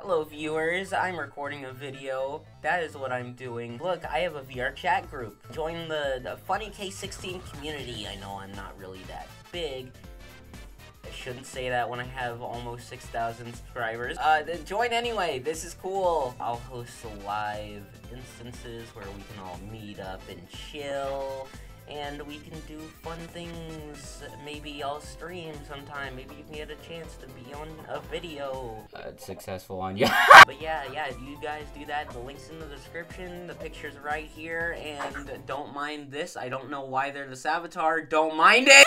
Hello viewers, I'm recording a video. That is what I'm doing. Look, I have a VRChat group. Join the, the FunnyK16 community. I know I'm not really that big. I shouldn't say that when I have almost 6,000 subscribers. Uh, join anyway, this is cool. I'll host live instances where we can all meet up and chill and we can do fun things. Maybe I'll stream sometime. Maybe you can get a chance to be on a video. Uh, successful on you. but yeah, yeah, you guys do that. The link's in the description. The picture's right here. And don't mind this. I don't know why they're the Savitar. Don't mind it!